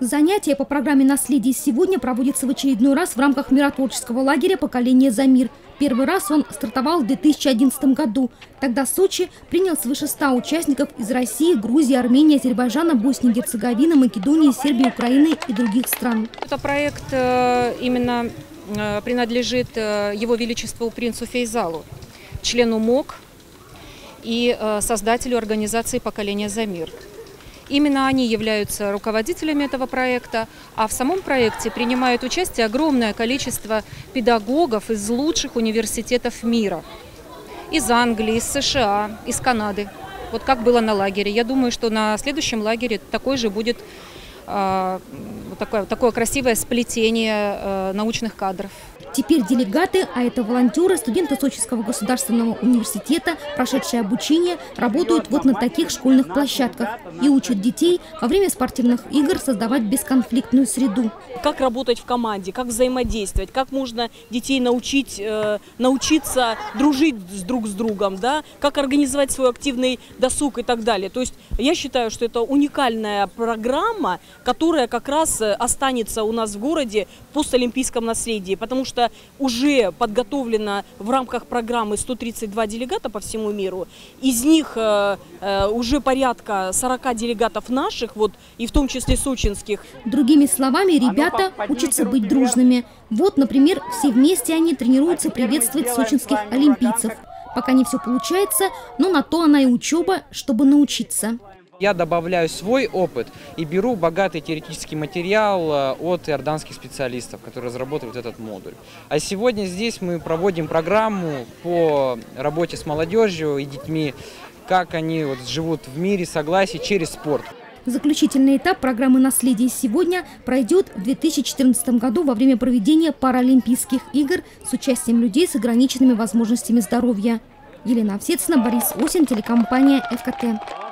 Занятия по программе «Наследие сегодня» проводятся в очередной раз в рамках миротворческого лагеря «Поколение за мир». Первый раз он стартовал в 2011 году. Тогда Сочи принял свыше 100 участников из России, Грузии, Армении, Азербайджана, Боснии Герцеговины, Македонии, Сербии, Украины и других стран. Это проект э, именно э, принадлежит э, Его Величеству принцу Фейзалу, члену МОК и создателю организации «Поколение за мир». Именно они являются руководителями этого проекта, а в самом проекте принимает участие огромное количество педагогов из лучших университетов мира. Из Англии, из США, из Канады. Вот как было на лагере. Я думаю, что на следующем лагере такой же будет э, такое, такое красивое сплетение э, научных кадров. Теперь делегаты, а это волонтеры, студенты Сочинского государственного университета, прошедшие обучение, работают вот на таких школьных площадках и учат детей во время спортивных игр создавать бесконфликтную среду. Как работать в команде, как взаимодействовать, как можно детей научить, э, научиться дружить друг с другом, да, как организовать свой активный досуг и так далее. То есть я считаю, что это уникальная программа, которая как раз э, останется у нас в городе в постолимпийском наследии, потому что уже подготовлено в рамках программы 132 делегата по всему миру. Из них э, э, уже порядка 40 делегатов наших, вот, и в том числе сочинских. Другими словами, ребята учатся быть дружными. Вот, например, все вместе они тренируются приветствовать сочинских олимпийцев. Пока не все получается, но на то она и учеба, чтобы научиться. Я добавляю свой опыт и беру богатый теоретический материал э, от иорданских специалистов, которые разработают этот модуль. А сегодня здесь мы проводим программу по работе с молодежью и детьми, как они вот живут в мире согласия через спорт. Заключительный этап программы «Наследие сегодня» пройдет в 2014 году во время проведения Паралимпийских игр с участием людей с ограниченными возможностями здоровья. Елена Овсецина, Борис Осин, телекомпания «ФКТ».